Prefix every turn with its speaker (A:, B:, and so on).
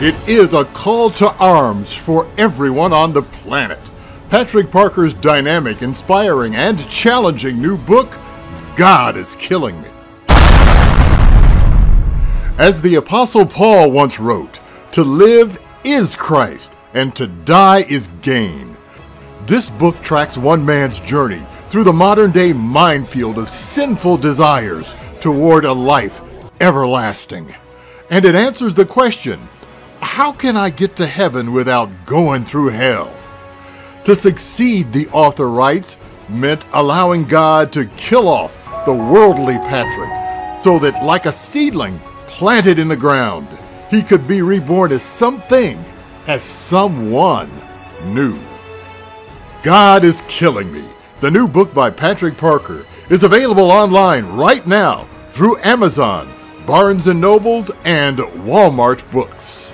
A: It is a call to arms for everyone on the planet. Patrick Parker's dynamic, inspiring, and challenging new book, God is Killing Me. As the Apostle Paul once wrote, to live is Christ, and to die is gain. This book tracks one man's journey through the modern day minefield of sinful desires toward a life everlasting. And it answers the question how can I get to heaven without going through hell? To succeed, the author writes, meant allowing God to kill off the worldly Patrick so that, like a seedling planted in the ground, he could be reborn as something, as someone new. God is Killing Me, the new book by Patrick Parker, is available online right now through Amazon, Barnes & Nobles, and Walmart Books.